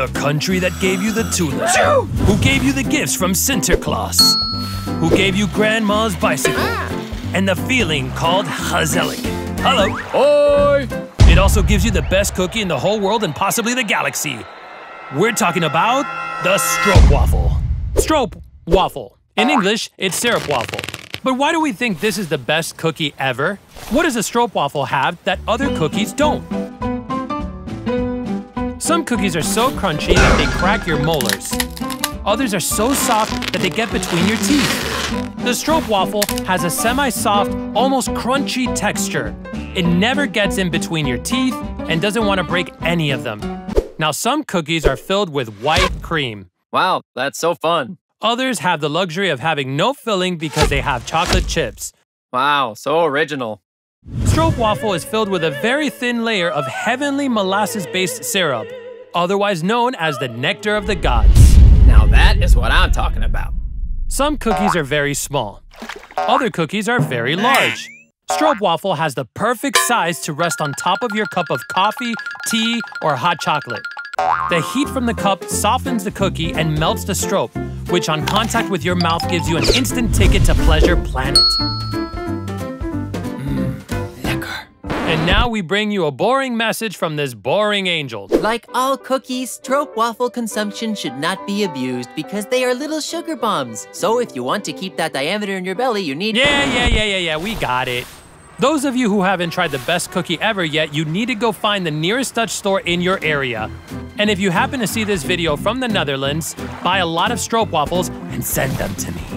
The country that gave you the tulips. Who gave you the gifts from Sinterklaas. Who gave you grandma's bicycle. Ah. And the feeling called gezellig. Hello. Oi! It also gives you the best cookie in the whole world and possibly the galaxy. We're talking about the stroop waffle. Stroop waffle. In English, it's syrup waffle. But why do we think this is the best cookie ever? What does a stroopwafel have that other cookies don't? Some cookies are so crunchy that they crack your molars. Others are so soft that they get between your teeth. The stroopwafel has a semi-soft, almost crunchy texture. It never gets in between your teeth and doesn't want to break any of them. Now, some cookies are filled with white cream. Wow, that's so fun. Others have the luxury of having no filling because they have chocolate chips. Wow, so original. Stroopwafel is filled with a very thin layer of heavenly molasses-based syrup, otherwise known as the nectar of the gods. Now that is what I'm talking about. Some cookies are very small. Other cookies are very large. Stroopwafel has the perfect size to rest on top of your cup of coffee, tea, or hot chocolate. The heat from the cup softens the cookie and melts the stroop, which on contact with your mouth gives you an instant ticket to Pleasure Planet. And now we bring you a boring message from this boring angel. Like all cookies, stroopwafel consumption should not be abused because they are little sugar bombs. So if you want to keep that diameter in your belly, you need- Yeah, yeah, yeah, yeah, yeah, we got it. Those of you who haven't tried the best cookie ever yet, you need to go find the nearest Dutch store in your area. And if you happen to see this video from the Netherlands, buy a lot of stroopwafels and send them to me.